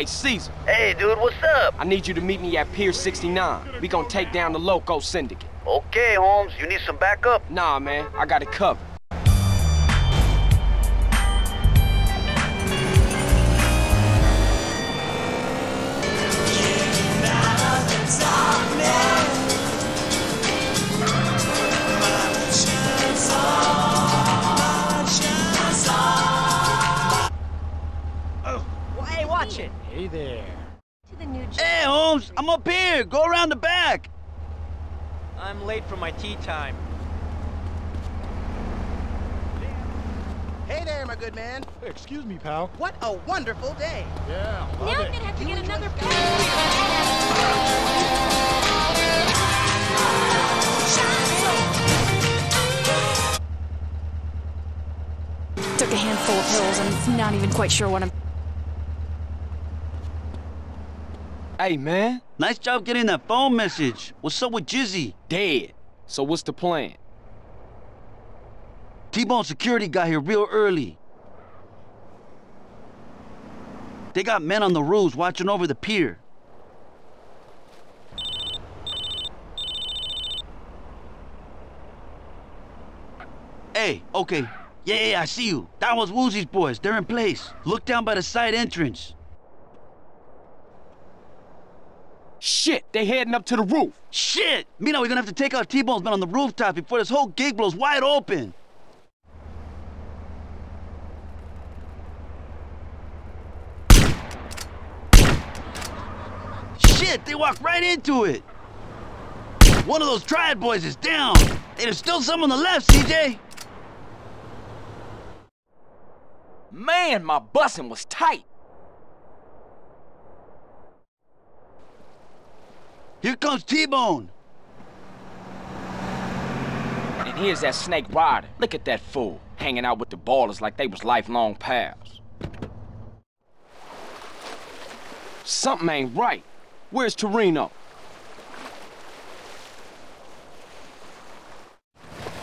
Hey, Cesar. Hey, dude, what's up? I need you to meet me at Pier 69. We gonna take down the Loco Syndicate. Okay, Holmes, you need some backup? Nah, man, I got it covered. Watch it. Hey there. To the new Hey, Holmes, I'm up here. Go around the back. I'm late for my tea time. Hey there, my good man. Hey, excuse me, pal. What a wonderful day. Yeah, Now love I'm gonna have to get another Took a handful of pills and not even quite sure what I'm. Hey, man, Nice job getting that phone message. What's up with Jizzy? dead. So what's the plan? T-Bone security got here real early. They got men on the roofs watching over the pier. Hey, okay. Yeah, yeah, yeah, I see you. That was Woozie's boys. They're in place. Look down by the side entrance. Shit, they heading up to the roof. Shit! Mina, we're gonna have to take out T-Bone's men on the rooftop before this whole gig blows wide open. Shit, they walked right into it. One of those triad boys is down. Hey, there's still some on the left, CJ. Man, my busing was tight. Here comes T-Bone. And here's that snake Ryder. Look at that fool, hanging out with the ballers like they was lifelong pals. Something ain't right. Where's Toreno?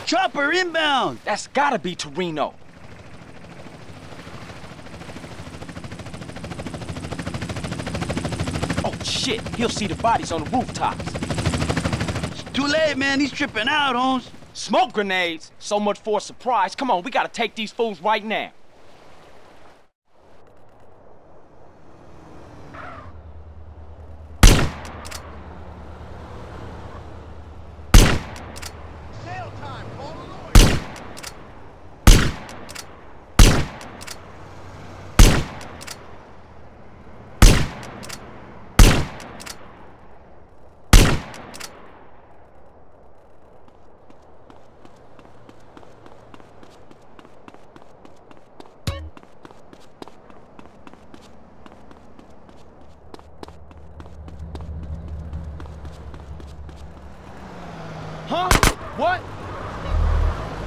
Chopper inbound. That's gotta be Toreno. Shit, he'll see the bodies on the rooftops. Too late, man. He's tripping out, Holmes. Smoke grenades? So much for a surprise. Come on, we gotta take these fools right now. Sail time, call the lawyer. Huh? What? Yeah, it's me. What you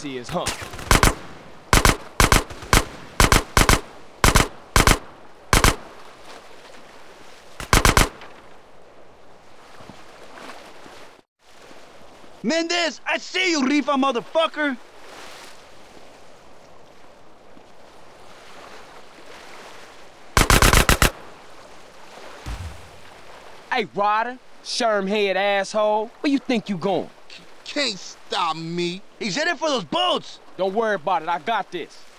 What is, huh? Mendez, I see you, Rifa motherfucker. Hey, Ryder, Sherm head asshole, where you think you going? Can't stop me. He's headed for those boats. Don't worry about it, I got this.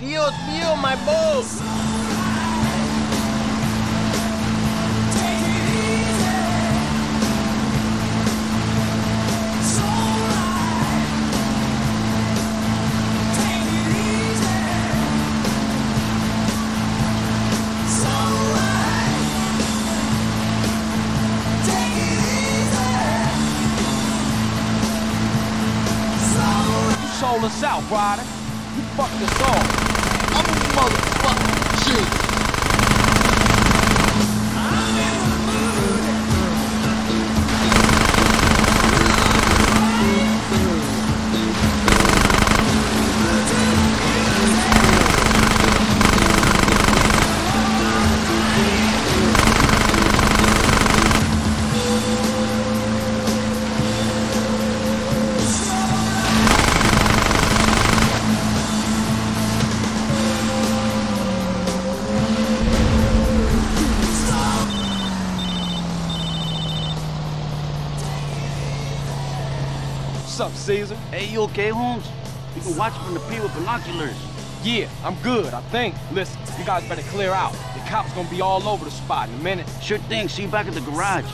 Dios mío, my! You sold us out, Ryder. You fucked us all. Motherfucking G. What's up, Cesar? Hey, you okay, Holmes? You can watch from the pier with binoculars. Yeah, I'm good, I think. Listen, you guys better clear out. The cops gonna be all over the spot in a minute. Sure thing, see you back at the garage.